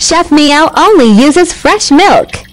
Chef Miao only uses fresh milk.